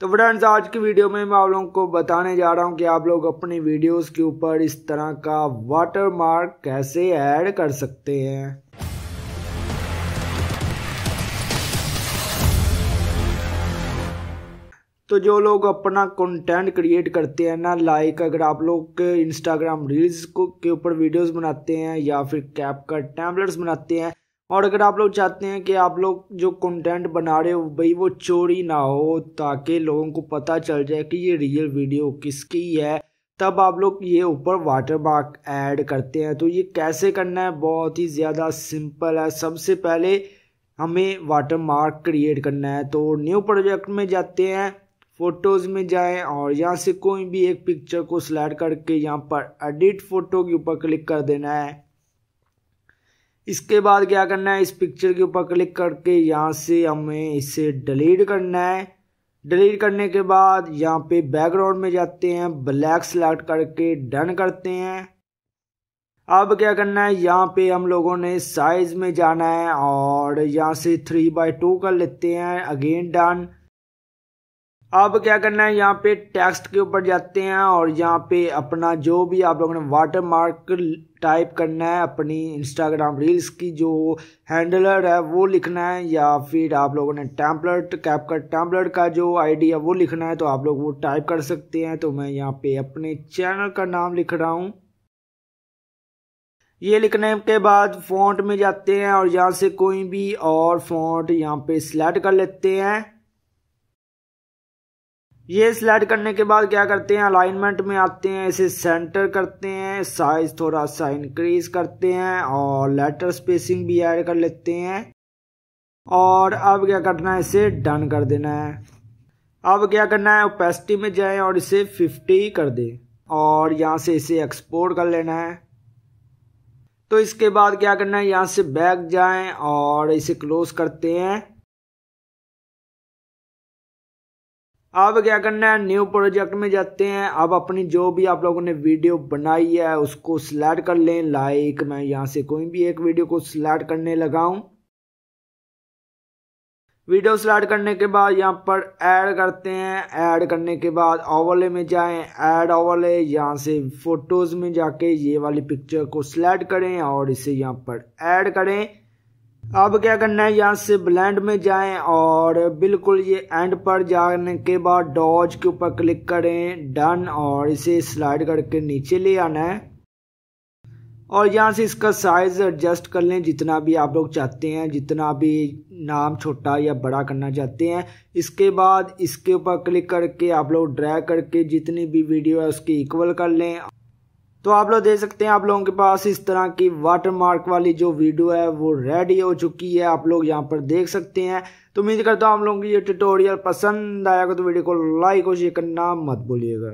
तो फ्रेंड्स आज की वीडियो में मैं आप लोगों को बताने जा रहा हूँ कि आप लोग अपनी वीडियोस के ऊपर इस तरह का वाटर मार्क कैसे ऐड कर सकते हैं। तो जो लोग अपना कंटेंट क्रिएट करते हैं ना लाइक अगर आप लोग इंस्टाग्राम रील्स को के ऊपर वीडियोस बनाते हैं या फिर कैप का टैबलेट्स बनाते हैं और अगर आप लोग चाहते हैं कि आप लोग जो कंटेंट बना रहे हो, भाई वो चोरी ना हो, ताकि लोगों को पता चल जाए कि ये रियल वीडियो किसकी है, तब आप लोग ये ऊपर वाटर मार्क ऐड करते हैं। तो ये कैसे करना है? बहुत ही ज़्यादा सिंपल है। सबसे पहले हमें वाटर मार्क क्रिएट करना है। तो न्यू प्रोजेक्ट में जाते हैं फ़ोटोज़ में जाएँ और यहाँ से कोई भी एक पिक्चर को सिलेक्ट करके यहाँ पर एडिट फ़ोटो के ऊपर क्लिक कर देना है। इसके बाद क्या करना है? इस पिक्चर के ऊपर क्लिक करके यहाँ से हमें इसे डिलीट करना है। डिलीट करने के बाद यहाँ पे बैकग्राउंड में जाते हैं ब्लैक सेलेक्ट करके डन करते हैं। अब क्या करना है? यहाँ पे हम लोगों ने साइज़ में जाना है और यहाँ से थ्री बाई टू कर लेते हैं। अगेन डन अब क्या करना है? यहाँ पे टेक्स्ट के ऊपर जाते हैं और यहाँ पे अपना जो भी आप लोगों ने वाटर मार्क टाइप करना है, अपनी इंस्टाग्राम रील्स की जो हैंडलर है, वो लिखना है या फिर आप लोगों ने टैंपलेट कैप का टैंपलेट का जो आईडी है, वो लिखना है तो आप लोग वो टाइप कर सकते हैं। तो मैं यहाँ पे अपने चैनल का नाम लिख रहा हूँ। ये लिखने के बाद फॉन्ट में जाते हैं और यहाँ से कोई भी और फॉन्ट यहाँ पे सिलेक्ट कर लेते हैं। ये स्लाइड करने के बाद क्या करते हैं? अलाइनमेंट में आते हैं, इसे सेंटर करते हैं साइज़ थोड़ा सा इंक्रीज करते हैं और लेटर स्पेसिंग भी ऐड कर लेते हैं। और अब क्या करना है? इसे डन कर देना है। अब क्या करना है? ओपेसिटी में जाएँ और इसे 50 कर दें और यहाँ से इसे एक्सपोर्ट कर लेना है। तो इसके बाद क्या करना है? यहाँ से बैक जाएँ और इसे क्लोज करते हैं। अब क्या करना है? न्यू प्रोजेक्ट में जाते हैं। अब अपनी जो भी आप लोगों ने वीडियो बनाई है, उसको सिलेक्ट कर लें। लाइक मैं यहाँ से कोई भी एक वीडियो को सिलेक्ट करने लगा वीडियो सिलेक्ट करने के बाद यहाँ पर ऐड करते हैं। ऐड करने के बाद ओवरले में जाएँ। ऐड ओवरले यहाँ से फ़ोटोज़ में जाके ये वाली पिक्चर को सिलेक्ट करें और इसे यहाँ पर ऐड करें। अब क्या करना है? यहाँ से ब्लेंड में जाएँ और बिल्कुल ये एंड पर जाने के बाद डॉज के ऊपर क्लिक करें डन और इसे स्लाइड करके नीचे ले आना है। और यहाँ से इसका साइज़ एडजस्ट कर लें जितना भी आप लोग चाहते हैं, जितना भी नाम छोटा या बड़ा करना चाहते हैं। इसके बाद इसके ऊपर क्लिक करके आप लोग ड्रैग करके जितनी भी वीडियो है उसकी इक्वल कर लें। तो आप लोग देख सकते हैं आप लोगों के पास इस तरह की वाटरमार्क वाली जो वीडियो है, वो रेडी हो चुकी है। आप लोग यहाँ पर देख सकते हैं। तो उम्मीद करता हूँ आप लोगों की ये ट्यूटोरियल पसंद आएगा तो वीडियो को लाइक और शेयर करना मत भूलिएगा।